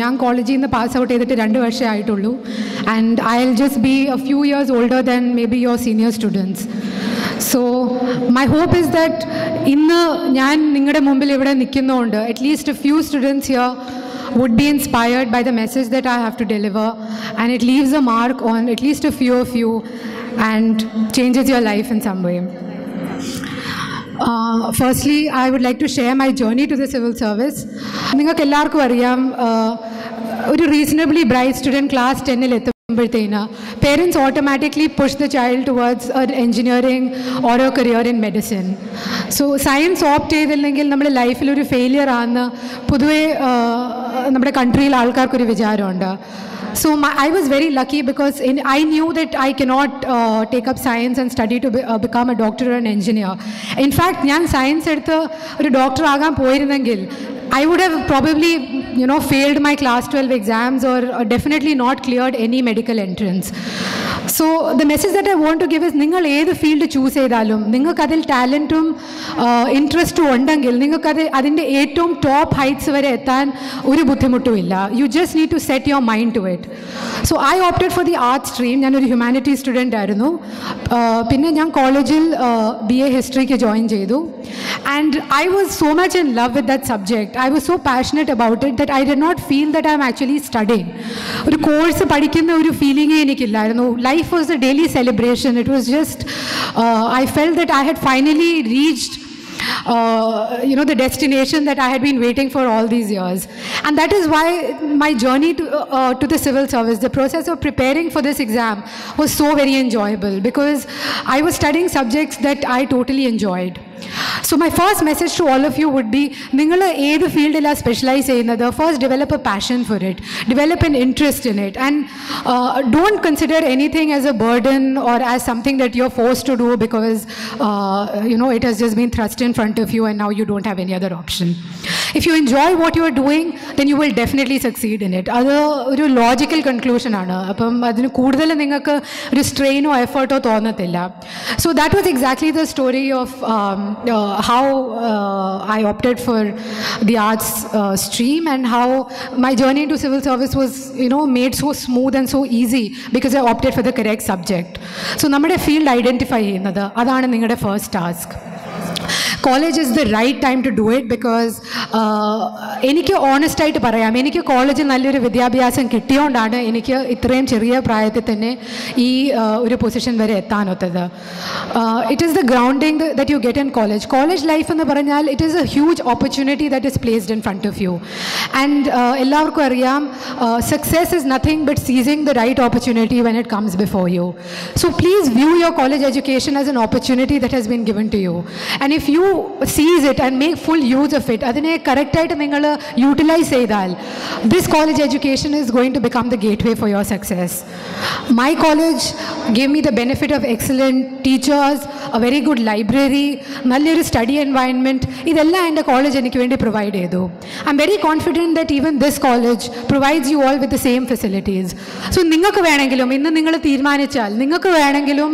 ഞാൻ കോളേജിൽ നിന്ന് പാസ് ഔട്ട് ചെയ്തിട്ട് രണ്ട് വർഷമേ ആയിട്ടുള്ളൂ and I will just be a few years older than maybe your senior students so my hope is that ഇന്ന് ഞാൻ നിങ്ങളുടെ മുമ്പിൽ ഇവിടെ നിൽക്കുന്നതുകൊണ്ട് at least few students here would be inspired by the message that I have to deliver, and it leaves a mark on at least a few of you and changes your life in some way. Uh, firstly, I would like to share my journey to the civil service. നിങ്ങൾക്ക് എല്ലാവർക്കും അറിയാം uh, ഒരു reasonably bright student class ടെന്നിൽ എത്തുമ്പോഴത്തേന് parents automatically push the child towards engineering ഓരോ career in medicine so science opt ചെയ്തില്ലെങ്കിൽ നമ്മുടെ ലൈഫിൽ ഒരു failure ആണെന്ന് പൊതുവേ uh, നമ്മുടെ കൺട്രിയിൽ ആൾക്കാർക്കൊരു വിചാരമുണ്ട് So my, I was very lucky because in, I knew that I cannot uh, take up science and study to be, uh, become a doctor or an engineer. In fact, ഞാൻ science എടുത്ത് ഒരു doctor ആകാൻ പോയിരുന്നെങ്കിൽ I would have probably, you know, failed my class 12 exams or, or definitely not cleared any medical entrance. So the message that I want to give is നിങ്ങൾ ഏത് field choose ചെയ്താലും നിങ്ങൾക്ക് അതിൽ ടാലന്റും ഇൻട്രസ്റ്റും ഉണ്ടെങ്കിൽ നിങ്ങൾക്കത് അതിന്റെ ഏറ്റവും ടോപ്പ് ഹൈറ്റ്സ് വരെ എത്താൻ ഒരു ബുദ്ധിമുട്ടുമില്ല you just need to set your mind to it so I opted for the art stream ഞാനൊരു ഹ്യൂമാനിറ്റി സ്റ്റുഡന്റ് ആയിരുന്നു. പിന്നെ ഞാൻ കോളേജിൽ ബി എ ഹിസ്റ്ററിക്ക് ജോയിൻ ചെയ്തു. And I was so much in love with that subject I was so passionate about it that I did not feel that I am actually studying ഒരു course പഠിക്കുന്ന ഒരു ഫീലിംഗേ എനിക്കില്ലായിരുന്നു. Life life was a daily celebration. It was just, uh, I felt that I had finally reached uh, you know, the destination that I had been waiting for all these years. And that is why my journey to, uh, uh to the civil service, the process of preparing for this exam was so very enjoyable because I was studying subjects that I totally enjoyed. So my first message to all of you would be നിങ്ങൾ ഏത് ഫീൽഡിലാണ് specialise ചെയ്യുന്നത് first develop a passion for it develop an interest in it and don't consider anything as a burden or as something that you are force to do because you know it has just been thrust in front of you and now you don't have any other option. If you enjoy what you are doing, then you will definitely succeed in it. അത് ഒരു logical conclusion ആണ് അപ്പം അതിന് കൂടുതൽ നിങ്ങൾക്ക് ഒരു സ്ട്രെയിനോ എഫേർട്ടോ തോന്നത്തില്ല so that was exactly the story of how I opted for the arts stream and how my journey to civil service was you know made so smooth and so easy because I opted for the correct subject so നമ്മുടെ field identify ചെയ്യുന്നത് അതാണ് നിങ്ങളുടെ first task college is the right time to do it because എനിക്ക് honest ആയിട്ട് പറയാം എനിക്ക് കോളേജിൽ നല്ലൊരു വിദ്യാഭ്യാസം കിട്ടിയോണ്ടാണ് എനിക്ക് ഇത്രയും ചെറിയ പ്രായത്തിൽ തന്നെ ഈ ഒരു പൊസിഷൻ വരെ എത്താനൊത്തത് it is the grounding that you get in college college life എന്ന് പറഞ്ഞാൽ it is a huge opportunity that is placed in front of you and എല്ലാവർക്കും അറിയാം success is nothing but seizing the right opportunity when it comes before you so please view your college education as an opportunity that has been given to you and if you seize it and make full use of it അതിനെ കറക്റ്റായിട്ട് നിങ്ങൾ utilise ചെയ്താൽ this college education is going to become the gateway for your success my college gave me the benefit of excellent teachers a very good library നല്ലൊരു study environment ഇതെല്ലാം എൻ്റെ കോളേജ് എനിക്ക് വേണ്ടി പ്രൊവൈഡ് ചെയ്തു I am very confident that even this college provides you all with the same facilities so നിങ്ങൾക്ക് വേണമെങ്കിലും ഇന്ന് നിങ്ങൾ തീരുമാനിച്ചാൽ നിങ്ങൾക്ക് വേണമെങ്കിലും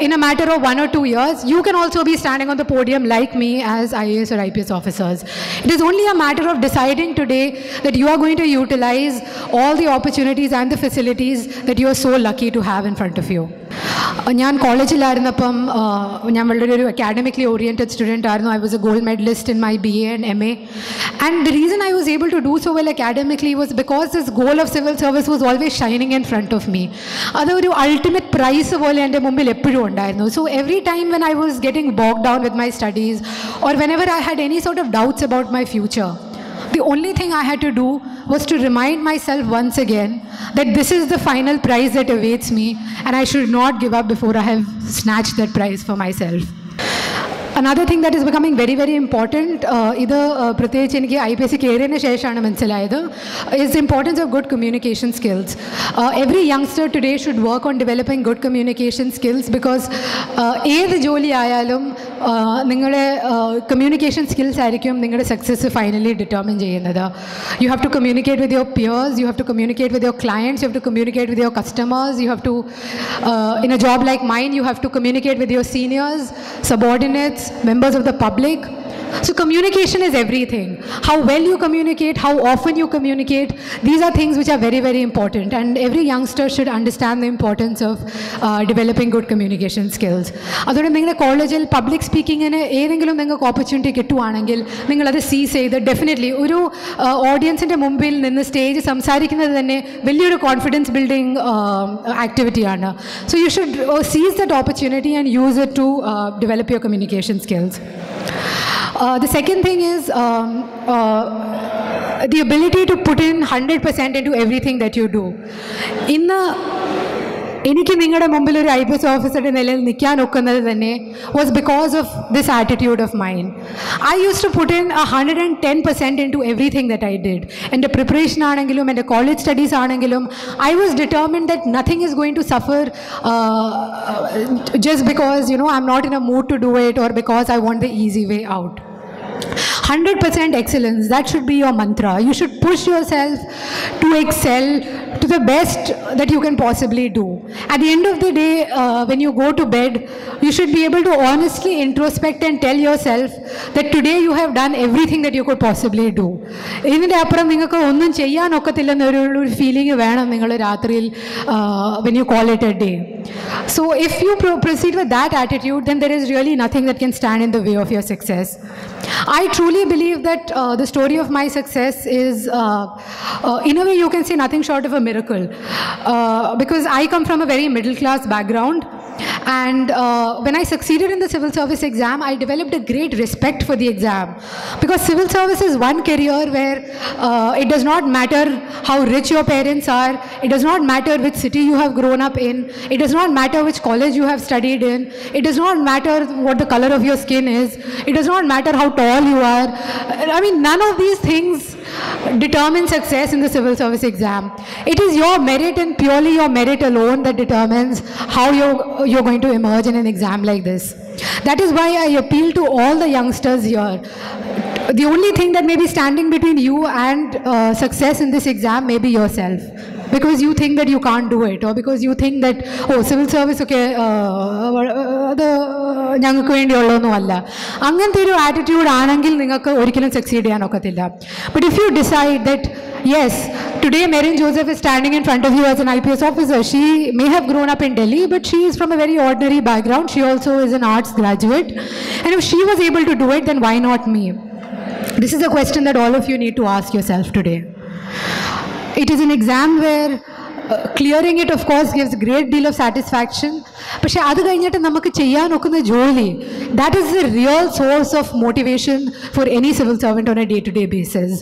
in a matter of one or two years you can also B standing on the podium like me as IAS or IPS officers. It is only a matter of deciding today that you are going to utilize all the opportunities and the facilities that you are so lucky to have in front of you. ഞാൻ കോളേജിലായിരുന്നപ്പം ഞാൻ വളരെ ഒരു academically oriented student ആയിരുന്നു. I was a gold medallist in my B A and M A and the reason I was able to do so well academically was because this goal of civil service was always shining in front of me അതൊരു ultimate prize പോലെ എന്റെ മുമ്പിൽ എപ്പോഴും ഉണ്ടായിരുന്നു. So every time when I was getting bogged down with my studies or whenever I had any sort of doubts about my future. The only thing I had to do was to remind myself once again that this is the final prize that awaits me and I should not give up before I have snatched that prize for myself another thing that is becoming very very important ഇത് പ്രത്യേകിച്ച് എനിക്ക് I P S C കയറിയതിന് ശേഷമാണ് മനസ്സിലായത് it's importance of good communication skills every youngster today should work on developing good communication skills because ഏത് ജോലി ആയാലും നിങ്ങളുടെ communication skills ആയിരിക്കും നിങ്ങളുടെ സക്സസ് ഫൈനലി ഡിറ്റർമിൻ ചെയ്യുന്നത് U have to communicate with your peers U have to communicate with your clients U have to communicate with your customers U have to in A job like mine U have to communicate with your seniors subordinates, members of the public. So, communication is everything. How well you communicate, how often you communicate, these are things which are very, very important. And every youngster should understand the importance of uh, developing good communication skills. അതുകൊണ്ട് നിങ്ങളുടെ കോളേജിൽ public സ്പീക്കിങ്ങിന് ഏതെങ്കിലും നിങ്ങൾക്ക് opportunity കിട്ടുവാണെങ്കിൽ നിങ്ങളത് സീസ് ചെയ്ത് definitely ഒരു ഓഡിയൻസിൻ്റെ മുമ്പിൽ നിന്ന് സ്റ്റേജ് സംസാരിക്കുന്നത് തന്നെ വലിയൊരു confidence building ആക്ടിവിറ്റിയാണ് so you should സീസ് that opportunity and use it to develop your communication skills Uh, the second thing is um, uh, the ability to put in 100% into everything that you do. In the എനിക്ക് നിങ്ങളുടെ മുമ്പിൽ ഒരു I P S ഓഫീസറുടെ നിലയിൽ നിൽക്കാൻ ഒക്കുന്നത് തന്നെ was because of this attitude of mind I use to put in A hundred and ten percent in to everything that I did എൻ്റെ പ്രിപ്പറേഷൻ ആണെങ്കിലും എൻ്റെ കോളേജ് സ്റ്റഡീസ് ആണെങ്കിലും I was determined that nothing is going to Zafar just because you know i'm not in a mood to do it or because i want the easy way out 100% excellence that should be your mantra you should push yourself to excel to the best that you can possibly do at the end of the day uh, when you go to bed you should be able to honestly introspect and tell yourself that today you have done everything that you could possibly do ഇതിൻ്റെ അപ്പുറം നിങ്ങൾക്ക് ഒന്നും ചെയ്യാനൊക്കത്തില്ലെന്നൊരു ഒരു feeling വേണം നിങ്ങൾ രാത്രിയിൽ when you call it a day so if U proceed with that attitude then there is really nothing that can stand in the way of your success I truly believe that uh, the story of my success is, uh, uh, in a way, you can say nothing short of a miracle. Uh, because I come from a very middle class background. And uh, when I succeeded in the civil service exam, I developed a great respect for the exam. Because civil service is one career where uh, it does not matter how rich your parents are, it does not matter which city you have grown up in, it does not matter which college you have studied in, it does not matter what the color of your skin is, it does not matter how tall you are. I mean, none of these things determine success in the civil service exam. It is your merit and purely your merit alone that determines how you're, you're going to emerge in an exam like this. That is why I appeal to all the youngsters here. The only thing that may be standing between you and uh, success in this exam may be yourself Because you think that you can't do it, or because you think that, oh, civil service ഒക്കെ അത് ഞങ്ങൾക്ക് വേണ്ടിയുള്ളതൊന്നുമല്ല അങ്ങനത്തെ ഒരു attitude ആണെങ്കിൽ നിങ്ങൾക്ക് ഒരിക്കലും succeed ചെയ്യാൻ ഒക്കത്തില്ല but if you decide that yes today Merin Joseph is standing in front of you as an I P S officer she may have grown up in Delhi but she is from a very ordinary background she also is an arts graduate and if she was able to do it then why not me This is a question that all of you need to ask yourself today. It is an exam where uh, clearing it, of course, gives a great deal of satisfaction. പക്ഷേ അത് കഴിഞ്ഞിട്ട് നമുക്ക് ചെയ്യാൻ ഒക്കുന്ന ജോലി that is the real source of motivation for any civil servant on a day to day basis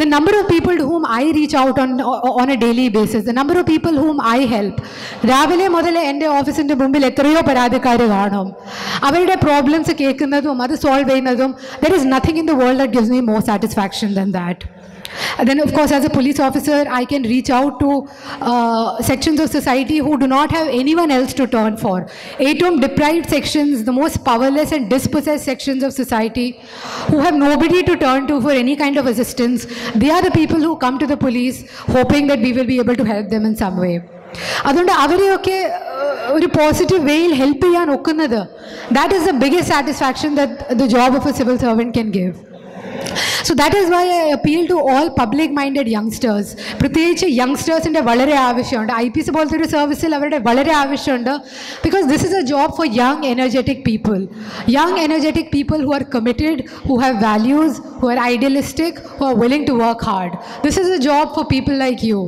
the number of people whom I reach out on on a daily basis the number of people whom I help രാവിലെ മുതൽ എൻ്റെ ഓഫീസിൻ്റെ മുമ്പിൽ എത്രയോ പരാതിക്കാർ കാണും അവരുടെ problems കേൾക്കുന്നതും അത് സോൾവ് ചെയ്യുന്നതും there is nothing in the world that gives me more satisfaction than that And then, of course, as a police officer, I can reach out to uh, sections of society who do not have anyone else to turn for. Atom deprived sections, the most powerless and dispossessed sections of society, who have nobody to turn to for any kind of assistance. They are the people who come to the police hoping that we will be able to help them in some way. അതുകൊണ്ട് അവരെയൊക്കെ ഒരു positive വേയിൽ help ചെയ്യാൻ ഒക്കുന്നത് that is the biggest satisfaction that the job of a civil servant can give so that is why I appeal to all public minded youngsters പ്രത്യേകിച്ച് യങ്സ്റ്റേഴ്സിൻ്റെ വളരെ ആവശ്യമുണ്ട് ഐ പി എസ് പോലത്തെ ഒരു സർവീസിൽ അവരുടെ വളരെ ആവശ്യമുണ്ട് because this is a job for young energetic people young energetic people who are committed who have values who are idealistic who are willing to work hard this is a job for people like U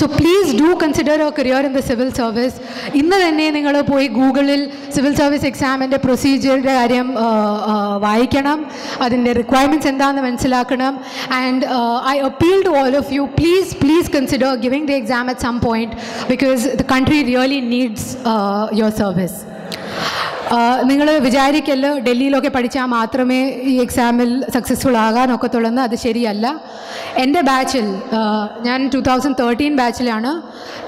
so please do consider our career in the civil service ഇന്ന് തന്നെ നിങ്ങൾ പോയി ഗൂഗിളിൽ civil service എക്സാമിന്റെ പ്രൊസീജിയറുടെ കാര്യം വായിക്കണം. അതിന്റെ requirements എന്താണെന്ന് മനസ്സിലാക്കണം. And I appeal to all of you please please consider giving the exam at some point because the country really needs your service നിങ്ങൾ വിചാരിക്കല്ലോ ഡൽഹിയിലൊക്കെ പഠിച്ചാൽ മാത്രമേ ഈ എക്സാമിൽ സക്സസ്ഫുൾ ആകാൻ ഒക്കത്തുള്ളൂ അത് ശരിയല്ല. എന്റെ ബാച്ചിൽ ഞാൻ ടു തൗസൻഡ് തേർട്ടീൻ ബാച്ചിലാണ്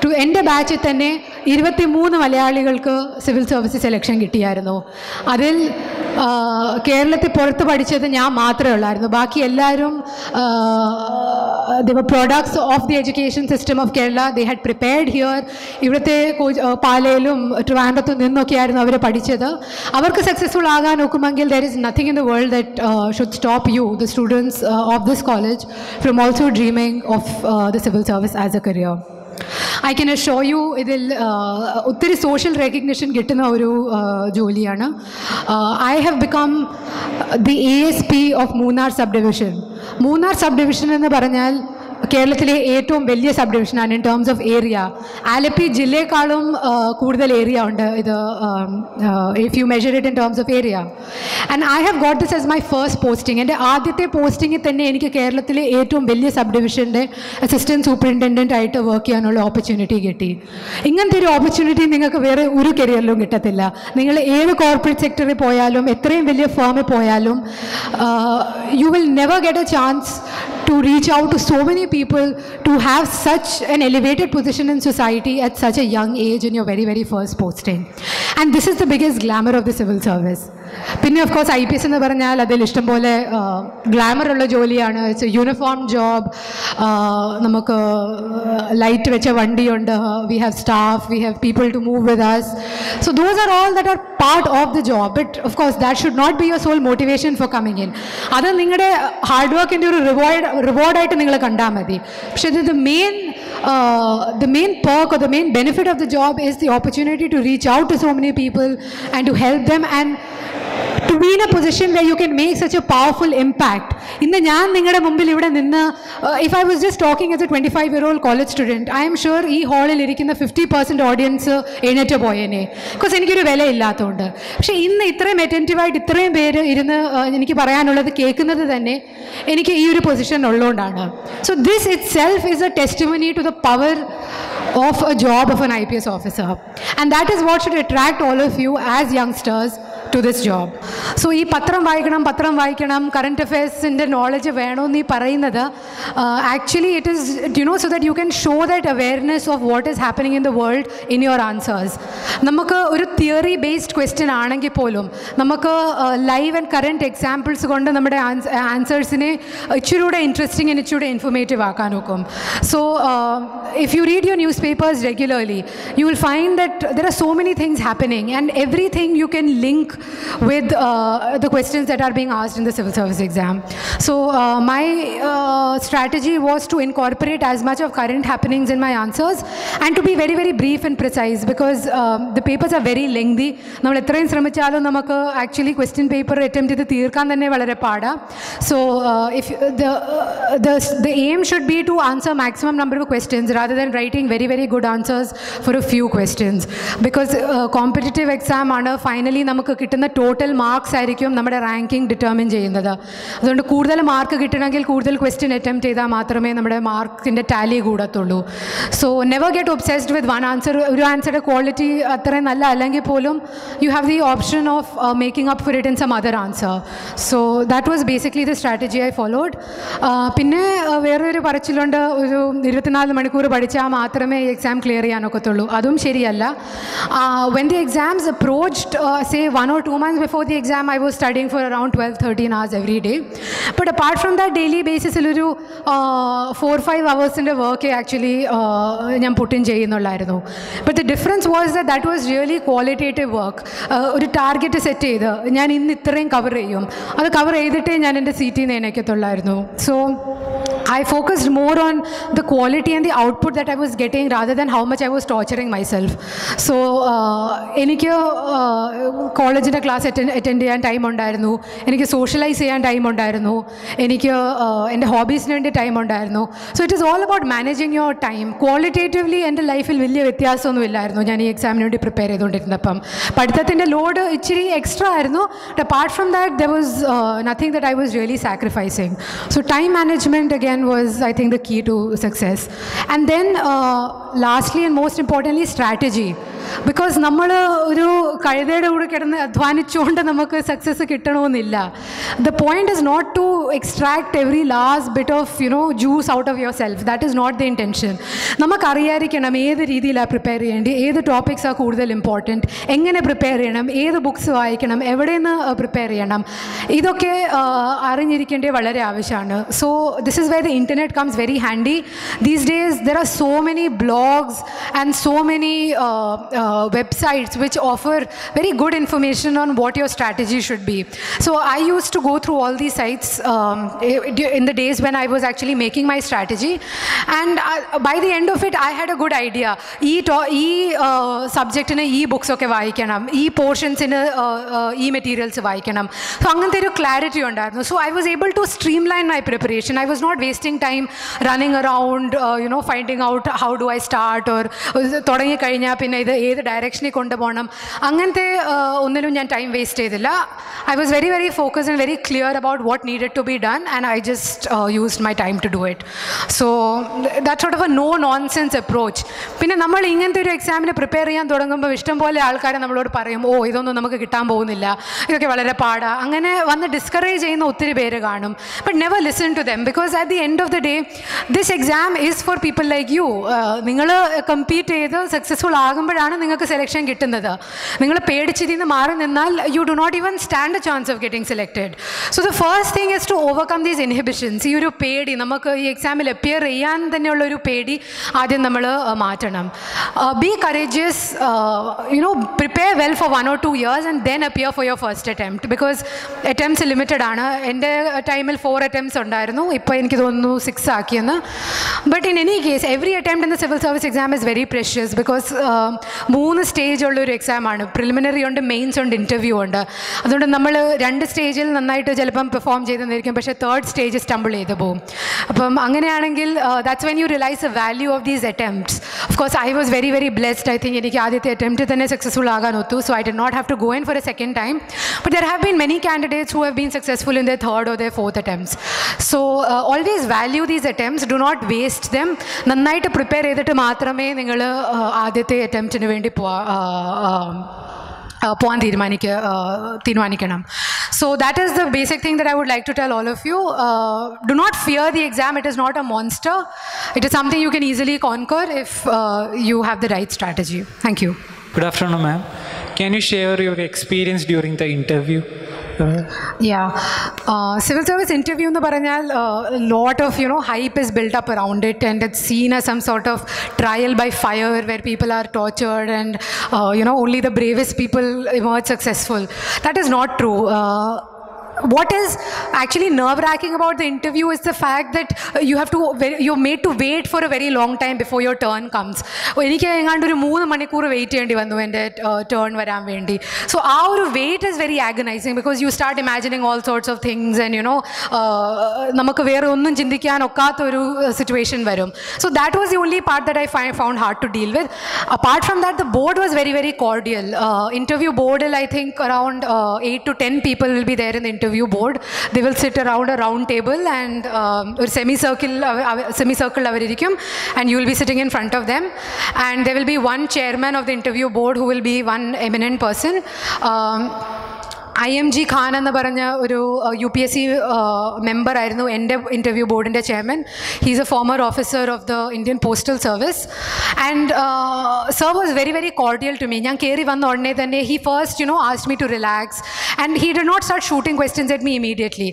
ടു എന്റെ ബാച്ചിൽ തന്നെ ഇരുപത്തി മൂന്ന് മലയാളികൾക്ക് സിവിൽ സർവീസ് സെലക്ഷൻ കിട്ടിയായിരുന്നു. അതിൽ കേരളത്തിൽ പുറത്ത് പഠിച്ചത് ഞാൻ മാത്രമേ ഉള്ളായിരുന്നു. ബാക്കി എല്ലാവരും the products of the the system of Kerala Kerala. Had prepared here. ഇവിടുത്തെ പാലയിലും ട്രിവാൻഡ്രത്തും നിന്നൊക്കെയായിരുന്നു അവർ പഠിച്ചത്. അവർക്ക് സക്സസ്ഫുൾ ആകാൻ നോക്കുമെങ്കിൽ there is nothing in the world that should stop you the students of this college from also dreaming of the civil service as a career I can show you ഇതിൽ ആഹ്, ഒത്തിരി സോഷ്യൽ റെക്കഗ്നിഷൻ കിട്ടുന്ന ഒരു ആഹ്, ജോലിയാണ് I have become the A S P of Munnar sub division Munnar sub division എന്ന് പറഞ്ഞാൽ കേരളത്തിലെ ഏറ്റവും വലിയ സബ് ഡിവിഷനാണ് in terms of area Alleppey ജില്ലയെക്കാളും കൂടുതൽ ഏരിയ ഉണ്ട് ഇത് if you measure it in terms of area and I have got this as my first posting എന്റെ ആദ്യത്തെ പോസ്റ്റിംഗിൽ തന്നെ എനിക്ക് കേരളത്തിലെ ഏറ്റവും വലിയ സബ് ഡിവിഷന്റെ അസിസ്റ്റന്റ് സൂപ്രിന്റൻഡന്റ് ആയിട്ട് വർക്ക് ചെയ്യാനുള്ള ഓപ്പർച്യൂണിറ്റി കിട്ടി. ഇങ്ങനത്തെ ഒരു ഓപ്പർച്യൂണിറ്റി നിങ്ങൾക്ക് വേറെ ഒരു കരിയറിലും കിട്ടത്തില്ല. നിങ്ങൾ ഏത് കോർപ്പറേറ്റ് സെക്ടറിൽ പോയാലും എത്രയും വലിയ ഫേമിൽ പോയാലും you will never get a chance to reach out to so many people to have such an elevated position in society at such a young age in your very, very first posting. And this is the biggest glamour of the civil service. പിന്നെ of course I P S എന്ന് പറഞ്ഞാൽ അതിൽ ഇഷ്ടംപോലെ glamour ഉള്ള ജോലിയാണ്. It's uniform job നമുക്ക് light വെച്ച വണ്ടിയുണ്ട്. We have staff we have people to move with us so those are all that are part of the job but of course that should not be your sole motivation for coming in അത് നിങ്ങളുടെ hard വർക്കിന്റെ ഒരു reward റിവാർഡായിട്ട് നിങ്ങൾ കണ്ടാൽ മതി. പക്ഷേ ഇത് the Uh, the main perk or the main benefit of the job is the opportunity to reach out to so many people and to help them and to be in a position where you can make such a powerful impact. ഇന്ന് ഞാൻ നിങ്ങളുടെ മുമ്പിൽ ഇവിടെ നിന്ന് if I was just talking S A twenty five year old college student I am sure ഈ ഹാളിൽ ഇരിക്കുന്ന fifty percent audience എഴുന്നേറ്റ് പോയേനെ ബിക്കോസ് എനിക്കൊരു വില ഇല്ലാത്തതുകൊണ്ട് പക്ഷേ ഇന്ന് ഇത്രയും അറ്റൻറ്റീവായിട്ട് ഇത്രയും പേര് ഇരുന്ന് ആ, എനിക്ക് പറയാനുള്ളത് കേൾക്കുന്നത് തന്നെ എനിക്ക് ഈ ഒരു പൊസിഷൻ ഉള്ളതുകൊണ്ടാണ് so this it self is A testimony to the power of a job of an IPS officer. And that is what should attract all of you as youngsters to this job. So ഈ പത്രം വായിക്കണം പത്രം വായിക്കണം current അഫയേഴ്സിൻ്റെ knowledge വേണമെന്ന് ഈ പറയുന്നത് actually it is U know so that you can show that awareness of what is happening in the world in your answers നമുക്ക് ഒരു തിയറി ബേസ്ഡ് ക്വസ്റ്റ്യൻ ആണെങ്കിൽ പോലും നമുക്ക് ലൈവ് ആൻഡ് കറണ്ട് എക്സാമ്പിൾസ് കൊണ്ട് നമ്മുടെ ആൻസേഴ്സിനെ ഇച്ചിരി കൂടെ ഇൻട്രസ്റ്റിംഗ് ആൻഡ് ഇച്ചിരി കൂടെ ഇൻഫോർമേറ്റീവ് ആക്കാൻ നോക്കും so if you read your newspapers regularly, you will find that there are so many things happening, and everything you can link with uh, the questions that are being asked in the civil service exam. So, uh, my uh, strategy was to incorporate as much of current happenings in my answers and to be very, very brief and precise because um, the papers are very lengthy. നമ്മൾ എത്രയും ശ്രമിച്ചാലും നമുക്ക് actually question paper attempt ചെയ്ത് തീർക്കാൻ തന്നെ വളരെ പാടാണ് so if the the aim should be to answer maximum number of questions rather than writing very very good answers for a few questions because uh, competitive exam ആണ് finally നമുക്ക് കിട്ടുന്ന total marks ആയിരിക്കും നമ്മുടെ ranking determine ചെയ്യുന്നത്. അതുകൊണ്ട് കൂടുതൽ mark കിട്ടണമെങ്കിൽ കൂടുതൽ ക്വസ്റ്റ്യൻ അറ്റംപ്റ്റ് ചെയ്താൽ മാത്രമേ നമ്മുടെ മാർക്കിന്റെ tally കൂടത്തുള്ളൂ. So never get obsessed with one answer ഒരു ആൻസറുടെ ക്വാളിറ്റി അത്രയും നല്ല അല്ലെങ്കിൽ പോലും you have the option of making up for it in some other answer so that was basically the strategy I followed പിന്നെ uh, വേറൊരു പറച്ചിലുണ്ട്. ഒരു ഇരുപത്തിനാല് മണിക്കൂർ പഠിച്ചാൽ മാത്രമേ എക്സാം ക്ലിയർ ചെയ്യാനൊക്കത്തുള്ളൂ. അതും ശരിയല്ല. When the exams approached say one or two months before the exam I was studying for around twelve thirteen hours every day but apart from that daily ബേസിസിലൊരു four five അവേഴ്സിന്റെ work actually ഞാൻ put in ചെയ്യുന്നുള്ളായിരുന്നു. But the difference was the that was really qualitative work ഒരു target set ചെയ്ത് ഞാൻ ഇന്ന് ഇത്രയും cover ചെയ്യും. അത് cover ചെയ്തിട്ടേ ഞാൻ എന്റെ സീറ്റിൽ നിന്ന് എണീക്കത്തുള്ളായിരുന്നു so I focused more on the quality and the output that I was getting rather than how much I was torturing myself. So, uh, എനിക്ക് കോളേജിൻ്റെ ക്ലാസ് അറ്റൻഡ് അറ്റൻഡ് ചെയ്യാൻ ടൈം ഉണ്ടായിരുന്നു എനിക്ക് സോഷ്യലൈസ് ചെയ്യാൻ ടൈം ഉണ്ടായിരുന്നു എനിക്ക് uh, എൻ്റെ ഹോബീസിന് വേണ്ടി ടൈം ഉണ്ടായിരുന്നു so it is all about managing your time qualitatively എൻ്റെ ലൈഫിൽ വലിയ വ്യത്യാസമൊന്നും ഇല്ലായിരുന്നു ഞാൻ ഈ എക്സാമിന് വേണ്ടി പ്രിപ്പയർ ചെയ്തുകൊണ്ടിരുന്നപ്പം പഠിത്തത്തിൻ്റെ ലോഡ് ഇച്ചിരി എക്സ്ട്രാ ആയിരുന്നു but apart from that there was nothing that I was really sacrificing so time management Again was I think the key to success. And then uh, lastly and most importantly strategy. Because നമ്മൾ ഒരു കഴുതയുടെ കൂടെ കിടന്ന് അധ്വാനിച്ചുകൊണ്ട് നമുക്ക് success കിട്ടണമെന്നില്ല. The point is not to extract every last bit of you know juice out of yourself that is not the intention നമുക്കറിയാതിരിക്കണം ഏത് രീതിയിലാണ് പ്രിപ്പയർ ചെയ്യേണ്ടി ഏത് ടോപ്പിക്സാണ് കൂടുതൽ ഇമ്പോർട്ടന്റ് എങ്ങനെ പ്രിപ്പയർ ചെയ്യണം ഏത് ബുക്ക്സ് വായിക്കണം എവിടെ നിന്ന് പ്രിപ്പയർ ചെയ്യണം. ഇതൊക്കെ അറിഞ്ഞിരിക്കേണ്ടത് വളരെ ആവശ്യമാണ്. So this is why the internet comes very handy. These days, there are so many blogs and so many uh, uh, websites which offer very good information on what your strategy should be. So I used to go through all these sites um, in the days when I was actually making my strategy. And uh, by the end of it, I had a good idea. ഈ to ഈ സബ്ജക്റ്റിന് ഈ books ഒക്കെ വായിക്കണം ഈ പോർഷൻസിന് ഈ materials വായിക്കണം so അങ്ങനത്തെ ഒരു ക്ലാരിറ്റി ഉണ്ടായിരുന്നു so I was able to stream line my preparation I was not wasting time running around you know finding out how do I start or തുടങ്ങിക്കഴിഞ്ഞാൽ പിന്നെ ഇത് ഏത് ഡയറക്ഷനിൽ കൊണ്ടുപോകണം അങ്ങനത്തെ ഒന്നിലും ഞാൻ ടൈം വേസ്റ്റ് ചെയ്തില്ല I was very very focus and very clear about what needed to be done and I just used my time to do it so that sort of a no nonsense approach പിന്നെ നമ്മൾ ഇങ്ങനത്തെ ഒരു എക്സാമിന് prepare ചെയ്യാൻ തുടങ്ങുമ്പോൾ ഇഷ്ടംപോലെ ആൾക്കാർ നമ്മളോട് പറയും ഓ ഇതൊന്നും നമുക്ക് കിട്ടാൻ പോകുന്നില്ല ഇതൊക്കെ വളരെ പാടാ അങ്ങനെ വന്ന് ഡിസ്കറേജ് ചെയ്യുന്ന ഒത്തിരി പേര് കാണും but never listen to them because at the end of the day this exam is for people like you നിങ്ങൾ കമ്പീറ്റ് ചെയ്ത് സക്സസ്ഫുൾ ആകുമ്പോഴാണ് നിങ്ങൾക്ക് സെലക്ഷൻ കിട്ടുന്നത്. നിങ്ങൾ പേടിച്ചിതിൽ നിന്ന് മാറി നിന്നാൽ you do not even stand a chance of getting selected so the first thing is to overcome these inhibitions ഈ ഒരു പേടി നമുക്ക് ഈ എക്സാമിൽ അപ്പിയർ ചെയ്യാൻ തന്നെയുള്ള ഒരു പേടി ആദ്യം നമ്മൾ മാറ്റണം. Be courageous you know prepare well for one or two years and then appear for your first attempt because attempts limited ആണ്. എന്റെ ടൈമിൽ ഫോർ അറ്റംപ്റ്റ്സ് ഉണ്ടായിരുന്നു. ഇപ്പോൾ എനിക്ക് തോന്നുന്നു six ആക്കിയെന്ന് but in any case every attempt in the civil service exam is very precious because മൂന്ന് stage ഉള്ള ഒരു എക്സാമാണ് പ്രിലിമിനറി ഉണ്ട് മെയിൻസ് ഉണ്ട് ഇൻ്റർവ്യൂ ഉണ്ട് അതുകൊണ്ട് നമ്മൾ രണ്ട് സ്റ്റേജിൽ നന്നായിട്ട് ചിലപ്പം പെർഫോം ചെയ്തെന്നിരിക്കും പക്ഷേ തേർഡ് സ്റ്റേജ് സ്റ്റംബിൾ ചെയ്ത് പോകും അപ്പം അങ്ങനെയാണെങ്കിൽ that's when you realise A value of these attempts of course I was very very blessed I think എനിക്ക് ആദ്യത്തെ അറ്റംപ്റ്റ് തന്നെ സക്സസ്ഫുൾ ആകാൻ ഒത്തു so I did not have to go in for a second time but there have been many candidates who have been successful in the third or the fourth attempts so always value these attempts do not waste them നന്നായിട്ട് prepare ചെയ്തിട്ട് മാത്രമേ നിങ്ങൾ ആദ്യത്തെ അറ്റംപ്റ്റിന് വേണ്ടി പോവാ പോകാൻ തീരുമാനിക്ക തീരുമാനിക്കണം so that is the basic thing that I would like to tell all of you do not fear the exam it is not a monster it is something you can easily conquer if you have the right strategy thank U Good afternoon, ma'am. Can you share your experience during the interview? Yeah civil service interview എന്ന് പറഞ്ഞാൽ lot of you no hype is build up around it and it seen a some sort of trial by fire were people are tortured and you know only the bravest people ഇമേർജ് successful that is not true what is actually nerve wracking about the interview is the fact that uh, you have to very, you're made to wait for a very long time before your turn comes എനിക്ക് എങ്ങാണ്ട് ഒരു മൂന്ന് മണിക്കൂർ wait ചെയ്യേണ്ടി വന്നു എൻ്റെ turn വരാൻ വേണ്ടി സോ ആ ഒരു wait is very ആഗനൈസിങ് because you start imagining all sorts of things and you know നമുക്ക് വേറെ ഒന്നും ചിന്തിക്കാൻ ഒക്കാത്ത ഒരു സിറ്റുവേഷൻ വരും so that was the only part that I phi found hard to deal with apart from that the board was very very cordial interview ബോർഡിൽ I think around eight to ten people will be there in interview interview board. They will sit around a round table and um, or semicircle, semicircle avarikum, and you will be sitting in front of them. And there will be one chairman of the interview board who will be one eminent person. Um, I M G Khan എന്ന് പറഞ്ഞ ഒരു U P S C മെമ്പറായിരുന്നു എന്റെ interview ബോർഡിന്റെ chairman he's a former officer of the Indian postal service and sir was very very cordial to me ഞാൻ കയറി വന്ന ഉടനെ തന്നെ he first you know asked me to relax and he did not start shooting questions at me immediately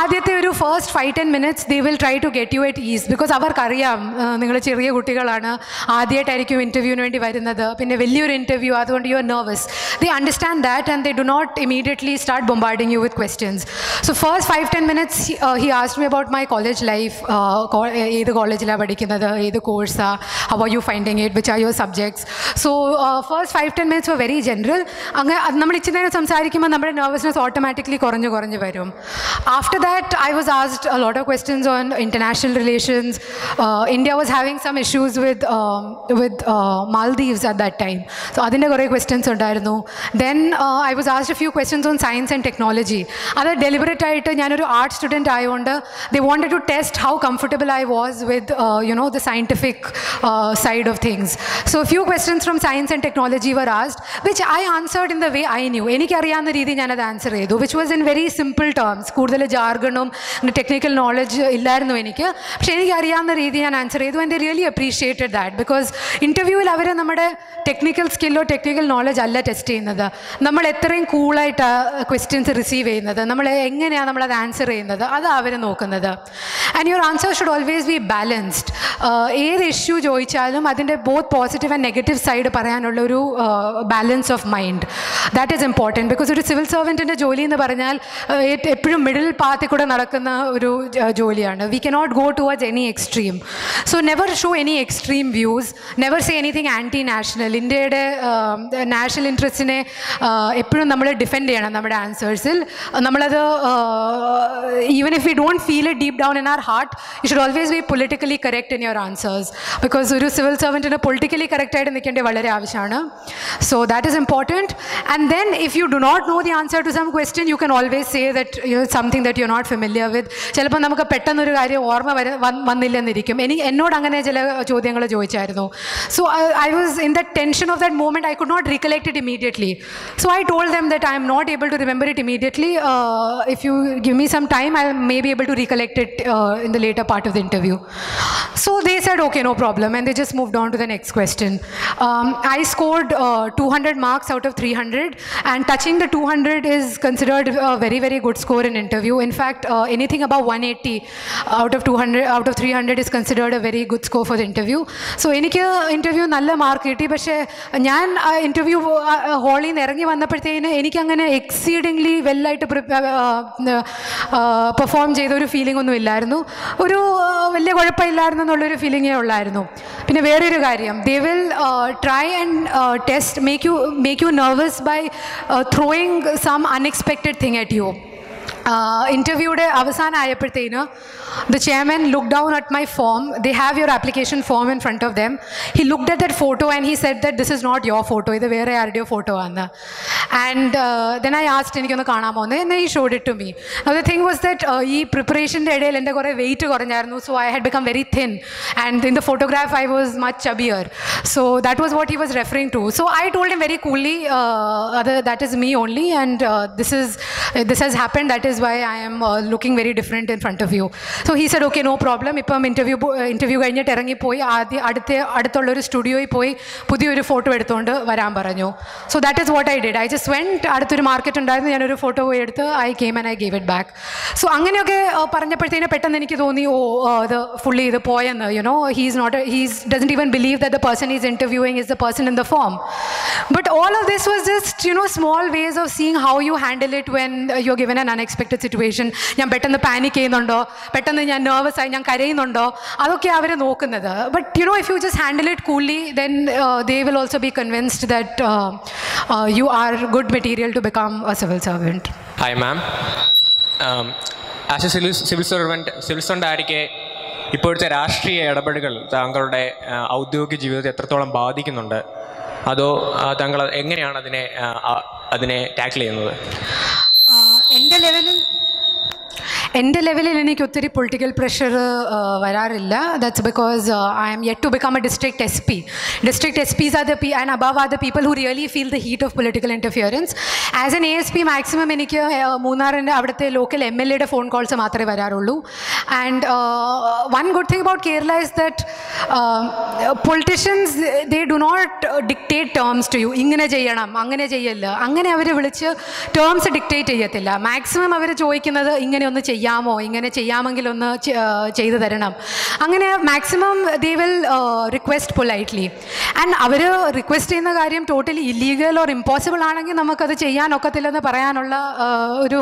ആദ്യത്തെ ഒരു first five ten minutes they will try to get you at ease because അവർക്കറിയാം നിങ്ങൾ ചെറിയ കുട്ടികളാണ്. ആദ്യമായിട്ടായിരിക്കും ഇന്റർവ്യൂവിന് വേണ്ടി വരുന്നത്. പിന്നെ വലിയൊരു ഇന്റർവ്യൂ അതുകൊണ്ട് you are nervous they understand that and they do not immediately start bombarding you with questions. So first five ten minutes, he, uh, he asked me about my college life. ഏത് കോളേജിലാണ് പഠിക്കുന്നത് ഏത് കോഴ്സാണ് how are you finding it which are your subjects so first five ten minutes very general അങ്ങനെ നമ്മൾ ഇച്ചിരി നേരം സംസാരിക്കുമ്പോൾ നമ്മുടെ നെർവസ്നെസ് ഓട്ടോമാറ്റിക്കലി കുറഞ്ഞ് കുറഞ്ഞ് വരും after that I was ആസ്ഡ് A lot of questions on international relations India was having some issues with with Maldives at that time so അതിൻ്റെ കുറേ ക്വസ്റ്റ്യൻസ് ഉണ്ടായിരുന്നു then I was ആസ്ഡ് A few questions on science and technology അത് deliberate ആയിട്ട് ഞാനൊരു art student ആയതുകൊണ്ട് they wanted to test how comfortable I was with you know the scientific side of things so few questions from science and technology were asked which I answered in the way I knew എനിക്കറിയാവുന്ന രീതി ഞാനത് answer ചെയ്തു which was in very simple terms കൂടുതൽ ജാർഗണും technical knowledge ഇല്ലായിരുന്നു എനിക്ക്. പക്ഷേ എനിക്കറിയാവുന്ന രീതി ഞാൻ ആൻസർ ചെയ്തു and really appreciated that because ഇന്റർവ്യൂവിൽ അവർ നമ്മുടെ ടെക്നിക്കൽ സ്കില്ലോ ടെക്നിക്കൽ നോളജ് അല്ല ടെസ്റ്റ് ചെയ്യുന്നത്. നമ്മൾ എത്രയും കൂളായിട്ട് ക്വസ്റ്റ്യൻസ് റിസീവ് ചെയ്യുന്നത്? നമ്മൾ എങ്ങനെയാണ് നമ്മളത് ആൻസർ ചെയ്യുന്നത്? അത് അവർ നോക്കുന്നത്. And your answer should always be balanced ഏത് ഇഷ്യൂ ചോദിച്ചാലും അതിന്റെ both positive and negative side പറയാനുള്ള ഒരു balance of mind that is important because ഒരു സിവിൽ സർവന്റിന്റെ ജോലി എന്ന് പറഞ്ഞാൽ എപ്പോഴും മിഡിൽ പാത്തിൽ കൂടെ നടക്കുന്ന ഒരു ജോലിയാണ്. We cannot go towards any extreme so never show any extreme views never say anything anti national ഇന്ത്യയുടെ നാഷണൽ ഇൻട്രസ്റ്റിനെ എപ്പോഴും നമ്മൾ ഡിഫെൻഡ് ചെയ്യണം. നമ്മുടെ ആൻസേഴ്സിൽ നമ്മളത് even if you don't feel it deep down in our heart you should always be politically correct in your answers because ഒരു civil സർവന്റിന് പൊളിറ്റിക്കലി കറക്റ്റായിട്ട് നിൽക്കേണ്ടത് വളരെ ആവശ്യമാണ്. So that is important and then if you do not know the answer to some question you can always say that you something that you not familiar with ചിലപ്പോൾ നമുക്ക് പെട്ടെന്നൊരു കാര്യം ഓർമ്മ വര വന്ന് വന്നില്ലെന്നിരിക്കും. എനിക്ക് എന്നോട് അങ്ങനെ ചില ചോദ്യങ്ങൾ ചോദിച്ചായിരുന്നു. So I was in the tension of that moment I could not recollect it immediately so I told them that I am not able to remember it immediately if you give me some time I may be able to recollect it uh, in the later part of the interview. So they said, okay, no problem, and they just moved on to the next question. Um, I scored uh, 200 marks out of 300, and touching the 200 is considered a very, very good score in interview. In fact, uh, anything above 180 out of 200, out of 300 is considered a very good score for the interview. So എനിക്ക് interview നല്ല mark കിട്ടി പക്ഷേ ഞാൻ interview ഹാളിൽ നിന്ന് ഇറങ്ങി വന്നപ്പോഴത്തേന് എനിക്കങ്ങനെ exceedingly വെല്ലായിട്ട് perform ചെയ്ത ഒരു ഫീലിംഗ് ഒന്നും ഇല്ലായിരുന്നു. ഒരു വലിയ കുഴപ്പമില്ലായിരുന്നു എന്നുള്ളൊരു ഫീലിങ്ങേ ഉള്ളായിരുന്നു. പിന്നെ വേറൊരു കാര്യം. They will try and test make you make you nervous by throwing some unexpected thing at you ഇന്റർവ്യൂയുടെ അവസാനം ആയപ്പോഴത്തേന് the chairman look down at my form they have your application form in front of them he looked at that photo and he set that this is not your photo ഇത് വേറെ ആരുടെയോ photo ആണ് and then I asked എനിക്കൊന്ന് കാണാമോ എന്ന് എന്ന് ഈ showed it to me the thing was that ഈ പ്രിപ്പറേഷൻ്റെ ഇടയിൽ എൻ്റെ കുറേ wait കുറഞ്ഞായിരുന്നു so I had become very thin and in the photograph I was much ചബിയർ so that was what he was referring to so I told am very കൂളി അത് that is me only and this is this has happen that is why I am looking very different in front of you so he said okay no problem ഇപ്പം interview interview കഴിഞ്ഞിട്ട് ഇറങ്ങിപ്പോയി ആദ്യം അടുത്ത അടുത്തുള്ള ഒരു സ്റ്റുഡിയോയിൽ പോയി പുതിയൊരു ഫോട്ടോ എടുത്തുകൊണ്ട് വരാൻ പറഞ്ഞു so that is what I did I just went അടുത്തൊരു മാർക്കറ്റ് ഉണ്ടായിരുന്നു ഞാനൊരു ഫോട്ടോ പോയി എടുത്ത് I came and I gave it back so അങ്ങനെയൊക്കെ uh, പറഞ്ഞപ്പോഴത്തേന് പെട്ടെന്ന് എനിക്ക് തോന്നി ഓ അത് ഫുള്ളി ഇത് പോയെന്ന് you know he's not he's doesn't even believe the the person is interviewing is the person in the form but all of this was just you know small ways of seeing how you handle it when you given an unexpected situation ഞാൻ പെട്ടെന്ന് panic ചെയ്യുന്നുണ്ടോ പെട്ടെന്ന് ഞാൻ nervous ആയി ഞാൻ കരയുന്നുണ്ടോ? അതൊക്കെ അവർ നോക്കുന്നത്. But you know if you just handle it coolly then they will also be convinced that you are good material to become a civil servant hi ma'am as a civil civil servant civil servant ആയിരിക്കെ ഇപ്പോഴത്തെ രാഷ്ട്രീയ ഇടപെടലുകൾ താങ്കളുടെ ഔദ്യോഗിക ജീവിതത്തെ എത്രത്തോളം ബാധിക്കുന്നുണ്ട്? അതോ താങ്കൾ എങ്ങനെയാണ് അതിനെ അതിനെ ടാക്കിൾ ചെയ്യുന്നത്? എന്റെ ലെവലിൽ എന്റെ ലെവലിൽ എനിക്ക് ഒത്തിരി പൊളിറ്റിക്കൽ പ്രഷർ വരാറില്ല. That's because I am yet to become a district S P district S Ps are the P and above are the people who really feel the heat of political interference as an A S P maximum എനിക്ക് മൂന്നാറിന്റെ അവിടുത്തെ local M L എയുടെ phone calls മാത്രമേ വരാറുള്ളൂ. And one good thing about Kerala is that politicians they do not dictate terms to you ഇങ്ങനെ ചെയ്യണം അങ്ങനെ ചെയ്യല്ല. അങ്ങനെ അവർ വിളിച്ച് ടേംസ് ഡിക്റ്റേറ്റ് ചെയ്യത്തില്ല. മാക്സിമം അവർ ചോദിക്കുന്നത് ഇങ്ങനെ ഒന്ന് ചെയ്യാമോ? ഇങ്ങനെ ചെയ്യാമെങ്കിൽ ഒന്ന് ചെയ്തു തരണം. അങ്ങനെ maximum they will request politely and our request ചെയ്യുന്ന കാര്യം ടോട്ടലി ഇല്ലീഗൽ ഓർ ഇമ്പോസിബിൾ ആണെങ്കിൽ നമുക്കത് ചെയ്യാൻ ഒക്കത്തില്ലെന്ന് പറയാനുള്ള ഒരു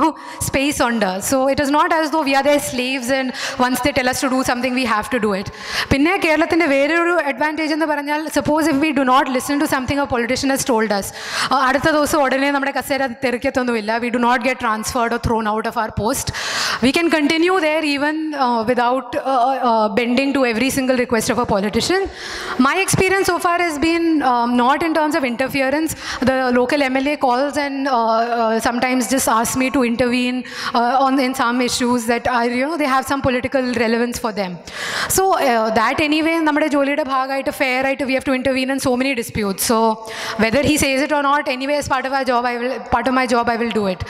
സ്പേസ് ഉണ്ട്. So it is not as though we are the slaves and once they tell us to do something we have to do it പിന്നെ കേരളത്തിന്റെ വേറൊരു അഡ്വാന്റേജ് എന്ന് പറഞ്ഞാൽ suppose if we do not listen to something a politician has told us അടുത്ത ദിവസം ഉടനെ നമ്മുടെ കസേര തെറിക്കത്തൊന്നുമില്ല. We do not get transferred or thrown out of our post we we can continue there even uh, without uh, uh, bending to every single request of a politician. My experience so far has been um, not in terms of interference. The local MLA calls and uh, uh, sometimes just asks me to intervene uh, on in some issues that are you know they have some political relevance for them. So uh, that anyway, നമ്മുടെ ജോലിയുടെ ഭാഗമായിട്ട് fair ആയിട്ട് V have to intervene in so many disputes. So whether he says it or not, anyway, as part of our job, I will part of my job, I will do it.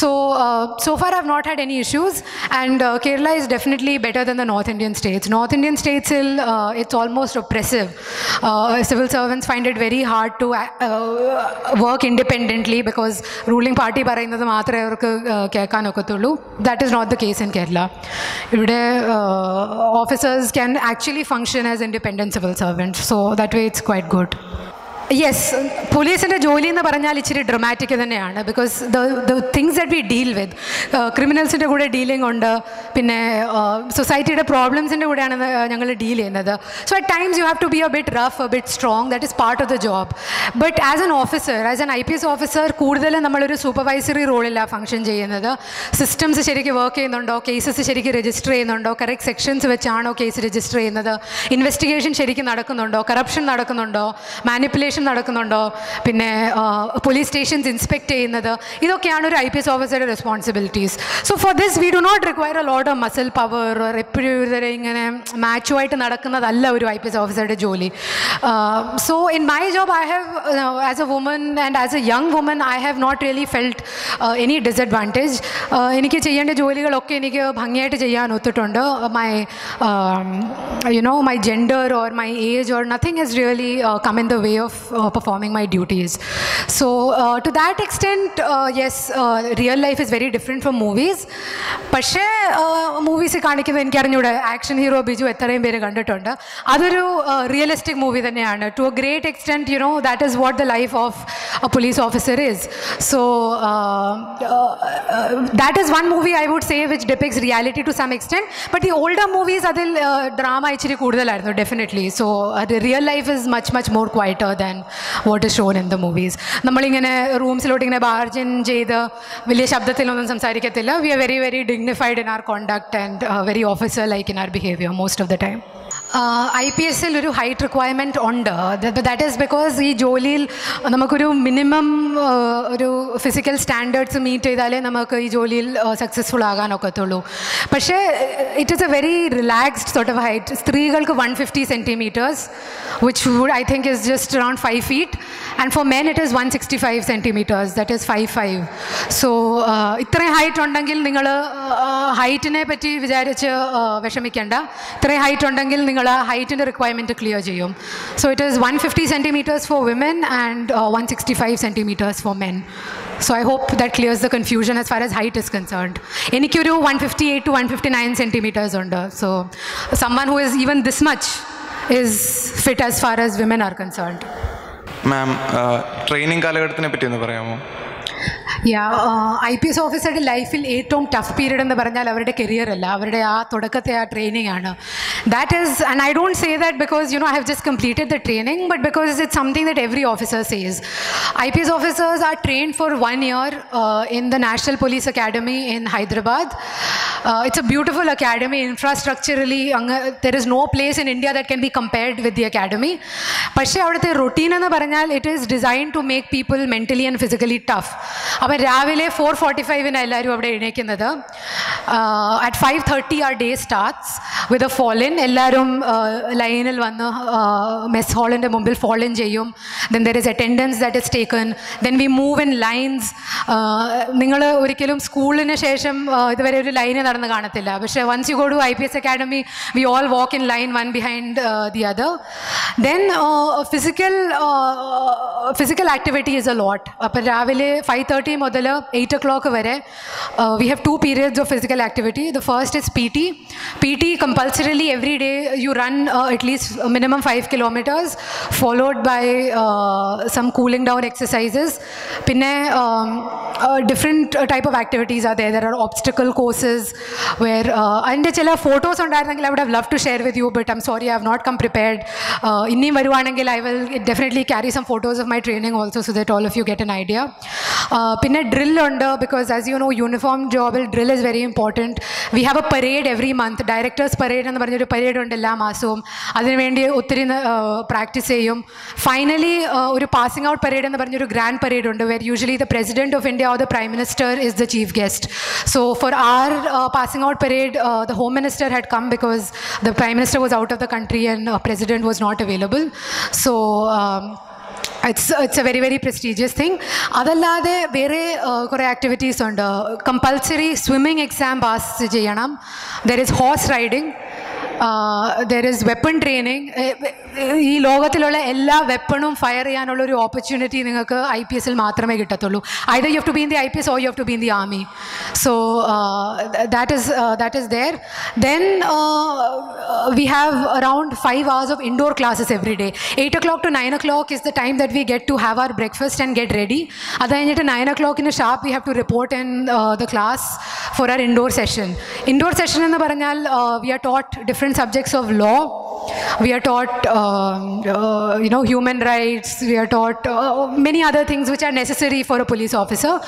So uh, so far, I've not had any issues, and uh, Kerala is definitely better than the North Indian states. North Indian states, will, uh, it's almost oppressive. Uh, civil servants find it very hard to uh, work independently because ruling party പറയുന്നത് മാത്രമേ അവർക്ക് കേൾക്കാൻ ഒക്കത്തുള്ളൂ that is not the case in Kerala ഇവിടെ officers can actually function as independent civil servant so that way it's quite good yes പോലീസിന്റെ ജോലി എന്ന് പറഞ്ഞാൽ ഇച്ചിരി ഡ്രമാറ്റിക് തന്നെയാണ്. Because the the things that we deal with ക്രിമിനൽസിന്റെ കൂടെ ഡീലിംഗ് ഉണ്ട്. പിന്നെ സൊസൈറ്റിയുടെ പ്രോബ്ലംസിന്റെ കൂടെയാണ് ഞങ്ങൾ ഡീൽ ചെയ്യുന്നത്. So at times you have to be a bit rough bit strong that is part of the job but as an officer as an I P S officer കൂടുതലും നമ്മളൊരു supervisory റോളിലാണ് function ചെയ്യുന്നത്. Systems ശരിക്കും work ചെയ്യുന്നുണ്ടോ? Cases ശരിക്കും register ചെയ്യുന്നുണ്ടോ? Correct sections വെച്ചാണോ case register ചെയ്യുന്നത്? ഇൻവെസ്റ്റിഗേഷൻ ശരിക്കും നടക്കുന്നുണ്ടോ? കറപ്ഷൻ നടക്കുന്നുണ്ടോ? മാനിപ്പുലേഷൻ നടക്കുന്നുണ്ടോ? പിന്നെ പോലീസ് സ്റ്റേഷൻസ് ഇൻസ്പെക്ട് ചെയ്യുന്നത്? ഇതൊക്കെയാണ് ഒരു ഐ പി എസ് ഓഫീസറുടെ responsibilities so for this we do not require a lot of muscle power എപ്പോഴും ഇവരെ ഇങ്ങനെ മാച്ചുമായിട്ട് നടക്കുന്നതല്ല ഒരു ഐ പി എസ് ഓഫീസറുടെ ജോലി. So in my job I have as a woman and as a young woman I have not really felt any disadvantage എനിക്ക് ചെയ്യേണ്ട ജോലികളൊക്കെ എനിക്ക് ഭംഗിയായിട്ട് ചെയ്യാൻ ഒത്തിട്ടുണ്ട്. My you know my gender or my age or nothing is really come in the way of uh, performing my duties. So, uh, to that extent, uh, yes, uh, real life is very different from movies. പക്ഷേ movies കാണിക്കുന്നത് എനിക്കറിഞ്ഞൂടെ action hero Biju എത്രയും പേര് കണ്ടിട്ടുണ്ട് അതൊരു realistic movie തന്നെയാണ് to A great extent you know that is what the life of A police officer is so that is one movie I would say which ഡിപിക്സ് reality to some extent but ഈ older movies അതിൽ drama ഇച്ചിരി കൂടുതലായിരുന്നു definitely so അത് real life is much much more ക്വൈറ്റർ than What is shown in the movies നമ്മളിങ്ങനെ റൂംസിലോട്ട് ഇങ്ങനെ ബാർജിൻ ചെയ്ത് വലിയ ശബ്ദത്തിലൊന്നും സംസാരിക്കത്തില്ല. We are very very dignified in our contact and very officer like in our behaviour most of the time I P എസിൽ ഒരു height requirement ഉണ്ട്. That is because ഈ ജോലിയിൽ നമുക്കൊരു മിനിമം ഒരു ഫിസിക്കൽ സ്റ്റാൻഡേർഡ്സ് മീറ്റ് ചെയ്താലേ നമുക്ക് ഈ ജോലിയിൽ സക്സസ്ഫുൾ ആകാനൊക്കത്തുള്ളൂ. പക്ഷേ it is a very relaxed sort of height സ്ത്രീകൾക്ക് one fifty centimetres which would I think is just around five feet and four men it is one sixty five centimetres that is five five so ഇത്രയും height ഉണ്ടെങ്കിൽ നിങ്ങൾ ഹൈറ്റിനെ പറ്റി വിചാരിച്ച് വിഷമിക്കേണ്ട ഇത്രയും height ഉണ്ടെങ്കിൽ നിങ്ങൾ ആ ഹൈറ്റിൻ്റെ റിക്വയർമെൻറ്റ് ക്ലിയർ ചെയ്യും so it is one fifty centimetres for women and one sixty five centimetres four men so I hope that clears the confusion as far as height is concerned എനിക്കൊരു one fifty eight to one fifty nine centimetres ഉണ്ട് so someone who is even this much is fit as far as women are concerned Ma'am training കാലഘട്ടത്തിനെ പറ്റി ഒന്ന് പറയാമോ? യാ I P S ഓഫീസറുടെ ലൈഫിൽ ഏറ്റവും tough period എന്ന് പറഞ്ഞാൽ അവരുടെ കരിയർ അല്ല അവരുടെ ആ തുടക്കത്തെ ആ ട്രെയിനിങ് ആണ് that is and I don't say that because you know I have just completed the training but because it's something that every officer says I P S officers are train for one year in the national police academy in Hyderabad it's a beautiful academy infrastructurally അങ്ങ് there is no place in India that can be compared with the academy പക്ഷേ അവിടുത്തെ routine എന്ന് പറഞ്ഞാൽ it is design to make people mentally and physically tough അപ്പം രാവിലെ four forty ഫൈവിന് എല്ലാവരും അവിടെ എഴുന്നേക്കുന്നത്. At five thirty our day starts with a fall in എല്ലാവരും ലൈനിൽ വന്ന് മെസ് ഹാളിന്റെ മുമ്പിൽ ഫോളിൻ ചെയ്യും. Then there is attendance that is taken then we move in lines നിങ്ങൾ ഒരിക്കലും സ്കൂളിന് ശേഷം ഇതുവരെ ഒരു ലൈന് നടന്ന് കാണത്തില്ല. പക്ഷേ once you go to I P S academy we all walk in line one behind the other then physical physical activity is a lot അപ്പം രാവിലെ five thirty മുതൽ എയ്റ്റ് ഒ ക്ലോക്ക് വരെ V have to periods of physical activity the first is P T P T കമ്പൾസറിലി every day you run at least minimum five kilometres followed by some cooling down exercises പിന്നെ different type of activities അതെ there are obstacle courses wear അതിൻ്റെ ചില photos ഉണ്ടായിരുന്നെങ്കിൽ I would have love to share with you but I'm sorry I have not come prepared ഇനിയും വരുവാണെങ്കിൽ I will definitely carry some photos of my training also so that all of you get an idea പിന്നെ ഡ്രില്ലുണ്ട് because as you know uniform ജോബിൽ drill is very important we have a parade every month directors parade എന്ന് പറഞ്ഞൊരു parade ഉണ്ട് എല്ലാ മാസവും അതിനുവേണ്ടി ഒത്തിരി പ്രാക്ടീസ് ചെയ്യും ഫൈനലി ഒരു പാസിംഗ് ഔട്ട് പരേഡ് എന്ന് പറഞ്ഞൊരു ഗ്രാൻഡ് പരേഡ് ഉണ്ട് where usually the president of India or the prime minister is the chief guest so for our passing out parade the home minister had come because the prime minister was out of the country and uh, president was not available so um, it's it's A very very prestigious thing അതല്ലാതെ വേറെ കുറേ activities ഉണ്ട് compulsory swimming exam pass ചെയ്യണം there is horse riding there is weapon training ഈ ലോകത്തിലുള്ള എല്ലാ വെപ്പണും fire ചെയ്യാനുള്ള ഒരു ഓപ്പർച്യൂണിറ്റി നിങ്ങൾക്ക് ഐ പി എസിൽ മാത്രമേ കിട്ടത്തുള്ളൂ either you have to be in the I P S or you have to be in the army so that is that is there then we have around five hours of indoor classes every day. Eight o'clock to nine o'clock is the time that we get to have our breakfast and get ready. അത് കഴിഞ്ഞിട്ട് nine O ക്ലോക്കിന് sharp V have to report in the class four R indoor session indoor session എന്ന് പറഞ്ഞാൽ V R taught different subjects of law. We are taught, uh, uh, you know, human rights. We are taught uh, many other things which are necessary for a police officer.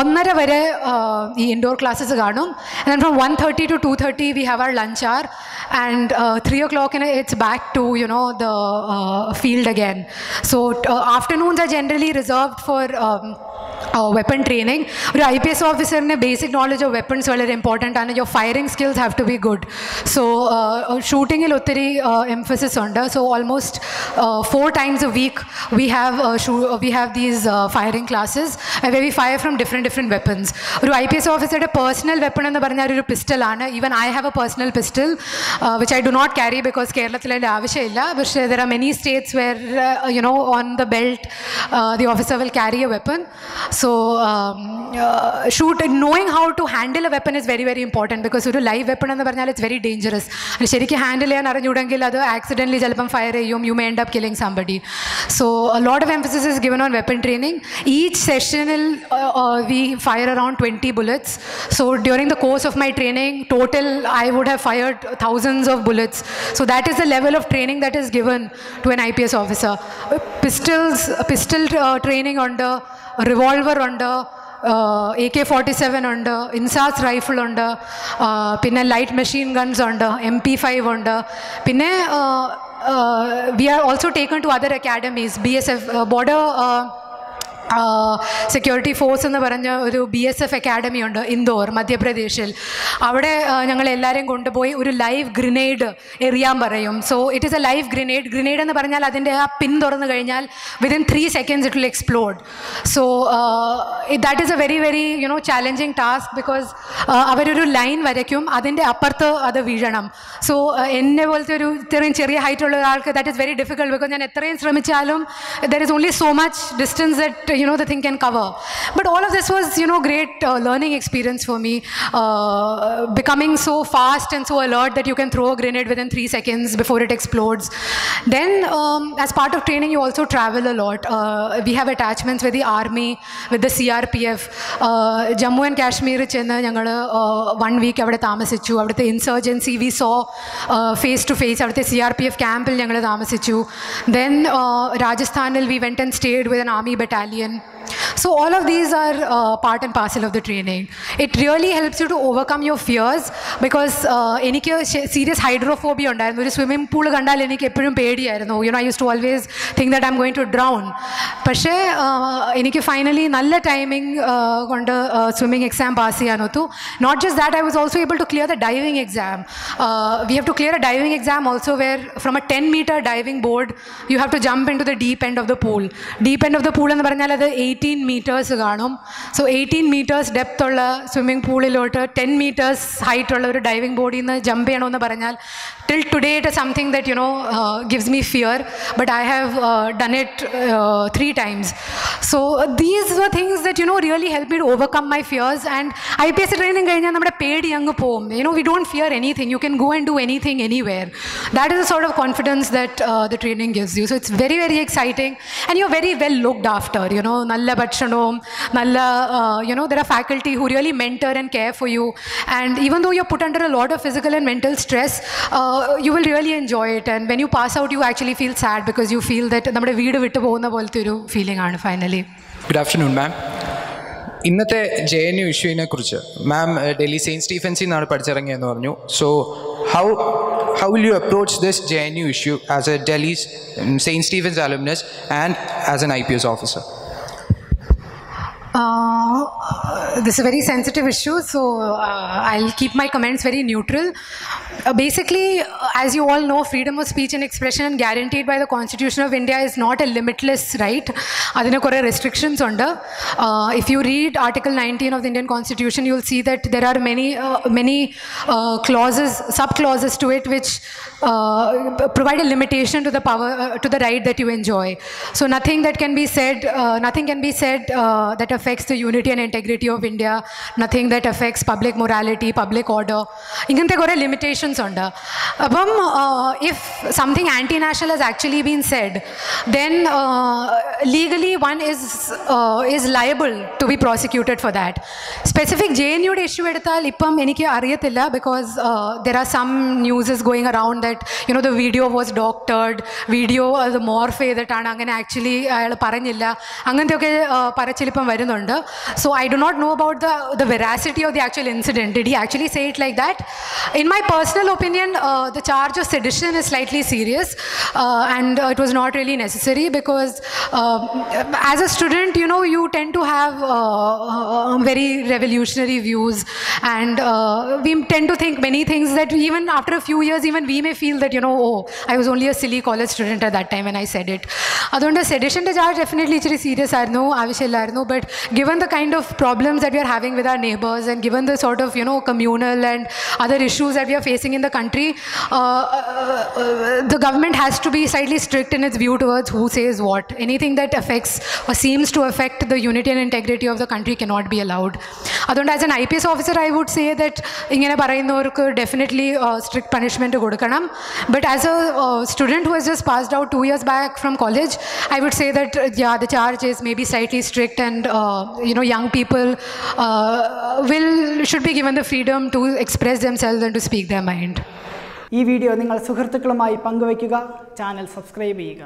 Onnara vare uh, indoor classes ganum. And then from 1.30 to 2.30 we have our lunch hour. And uh, 3 o'clock it's back to, you know, the uh, field again. So afternoons are generally reserved for... Um, weapon training ഒരു I P S ഓഫീസറിന് basic knowledge of weapons വളരെ important ആണ് your firing skills have to B good so ഷൂട്ടിങ്ങിൽ ഒത്തിരി emphasis ഉണ്ട് so almost four times A week we have we have these firing classes വെ V fire from different different weapons ഒരു I P S ഓഫീസറുടെ personal weapon എന്ന് പറഞ്ഞാൽ ഒരു പിസ്റ്റലാണ് even I have A personal pistol which I do not carry because കേരളത്തിൽ അതിൻ്റെ ആവശ്യമില്ല പക്ഷേ there are many States wear you know on the belt the officer will carry A weapon So um, uh, shoot, knowing how to handle a weapon is very, very important because ഒരു live weapon എന്ന് പറഞ്ഞാൽ it's very dangerous അത് ശരിക്കും handle ചെയ്യാൻ അറിഞ്ഞൂടെങ്കിൽ അത് accidentally ചിലപ്പം fire ചെയ്യും you may end up killing somebody so lot of emphasis is given on weapon training each സെഷനിൽ V fire around twenty ബുllets so during the course of my training total i would have fired thousands of bullets so that is the level of training that is given to an ips officer pistols pistol uh, training under revolver ഉണ്ട് A K forty seven ഉണ്ട് INSAS rifle ഉണ്ട് പിന്നെ light machine guns ഉണ്ട് M P five ഉണ്ട് പിന്നെ we are also taken to other academies B S F border security force എന്ന് പറഞ്ഞ ഒരു ബി എസ് എഫ് അക്കാഡമി ഉണ്ട് ഇൻഡോർ മധ്യപ്രദേശിൽ. അവിടെ ഞങ്ങൾ എല്ലാവരെയും കൊണ്ടുപോയി ഒരു ലൈവ് ഗ്രിനേഡ് എറിയാൻ പറയും. So it is a live grenade grenade എന്ന് പറഞ്ഞാൽ അതിന്റെ ആ പിൻ തുറന്നു കഴിഞ്ഞാൽ within three seconds it will explode so that is a very very you know challenging task because അവരൊരു ലൈൻ വരയ്ക്കും അതിന്റെ അപ്പുറത്ത് അത് വീഴണം. സോ എന്നെ പോലത്തെ ഒരു ഇത്രയും ചെറിയ ഹൈറ്റ് ഉള്ള ഒരാൾക്ക് that is very difficult because ഞാൻ എത്രയും ശ്രമിച്ചാലും there is only so much distance that you know the thing can cover but all of this was you know great uh, learning experience for me uh, becoming so fast and so alert that you can throw a grenade within three seconds before it explodes then um, as part of training you also travel a lot uh, we have attachments with the army with the crpf Jammu and Kashmir ചെന്ന് ഞങ്ങൾ one week അവിടെ താമസിച്ചു അവിടുത്തെ insurgency we saw face to face അവിടുത്തെ C R P F ക്യാമ്പിൽ ഞങ്ങൾ താമസിച്ചു then രാജസ്ഥാനിൽ we went and stayed with an army battalion So all of these are uh, part and parcel of the training. It really helps you to overcome your fears because uh, എനിക്ക് serious hydrophobia ഉണ്ടായിരുന്നു ഒരു swimming pool കണ്ടാൽ എനിക്ക് എപ്പോഴും പേടിയായിരുന്നു U know I use to always think that I am going to drone പക്ഷേ എനിക്ക് finally നല്ല ടൈമിംഗ് കൊണ്ട് സ്വിമ്മിംഗ് എക്സാം പാസ് ചെയ്യാൻ ഒത്തു not just that I was also able to clear the diving exam V have to clear A diving exam also wear from A ten metre diving board U have to jump in to the deep end of the pool deep end of the pool എന്ന് പറഞ്ഞാൽ അത് eighteen metres കാണും so eighteen metres depth ഉള്ള swimming പൂളിലോട്ട് ten metres height ഉള്ള ഒരു diving ബോർഡിൽ നിന്ന് jump ചെയ്യണമെന്ന് പറഞ്ഞാൽ till today it something that you know gives me fear but I have done it three times so these were things that you know really help me to overcome my fears and I P S training കഴിഞ്ഞാൽ നമ്മുടെ പേടി അങ്ങ് പോകും you know we don't fear anything you can go and do anything anywhere that is A sort of confidence that the training gives you so it's very very exciting and you very well looked after you know നല്ല ഭക്ഷണവും നല്ല you know there are faculty who really mentor and care for you and even though you put under a lot of physical and mental stress you will really enjoy it and when you pass out you actually feel sad because you feel that നമ്മുടെ വീട് വിട്ടു പോകുന്ന പോലത്തെ ഒരു feeling ആണ് finally good afternoon മാം ഇന്നത്തെ J N U ഇഷ്യൂവിനെ കുറിച്ച് മാം Delhi Saint സ്റ്റീഫൻസിൽ നിന്നാണ് പഠിച്ചിറങ്ങിയെന്ന് പറഞ്ഞു. So how how will you approach this J N U issue as a Delhi Saint Stephen's alumnus and as an I P S officer Uh, this is a very sensitive issue, so uh, I'll keep my comments very neutral. Uh, basically, uh, as you all know, freedom of speech and expression guaranteed by the Constitution of India is not a limitless right. അതിന് കുറേ restrictions ഉണ്ട് uh, if you read Article 19 of the Indian Constitution, you'll see that there are many, uh, many uh, clauses, sub-clauses to it which uh, provide a limitation to the power, uh, to the right that you enjoy. So nothing that can be said, uh, nothing can be said uh, that affects the unity and integrity of India, nothing that affects public morality, public order. ഇങ്ങനത്തെ കുറേ limitations ഉണ്ട് അപ്പം if something anti national has actually been said, then uh, legally one is, uh, is liable to be prosecuted for that. Specific J N യുടെ issue എടുത്താൽ ഇപ്പം എനിക്ക് അറിയത്തില്ല because there are some newses going around that you know the video was ഡോക്ടേർഡ് video അത് morph ചെയ്തിട്ടാണ് അങ്ങനെ actually അയാൾ പറഞ്ഞില്ല അങ്ങനത്തെയൊക്കെ പറച്ചിലിപ്പം വരുന്നുണ്ട് so I do not know about the the veracity of the actual incident did he actually say it like that in my personal personal opinion, uh, the charge of sedition is slightly serious uh, and uh, it was not really necessary because uh, as a student, you know, you tend to have uh, uh, um, very revolutionary views and we tend to think many things that even after a few years, even we may feel that, you know, oh, I was only a silly college student at that time when I said it. Adonda sedition charge definitely very serious, but given the kind of problems that we are having with our neighbors and given the sort of, you know, communal and other issues that we are facing R facing in the country the government has to be slightly strict in its view towards who says what. Anything that affects or seems to affect the unity and integrity of the country cannot be allowed. അതുകൊണ്ട് as an I P S officer I would say that ഇങ്ങനെ പറയുന്നവർക്ക് definitely strict punishment കൊടുക്കണം but as A student who has just passed out two years back from college I would say that yeah the charge is may be slightly strict and you know young people will should be given the freedom to express themselves and to speak the Mind ഈ video നിങ്ങൾ സുഹൃത്തുക്കളുമായി പങ്കുവയ്ക്കുക. Channel subscribe ചെയ്യുക.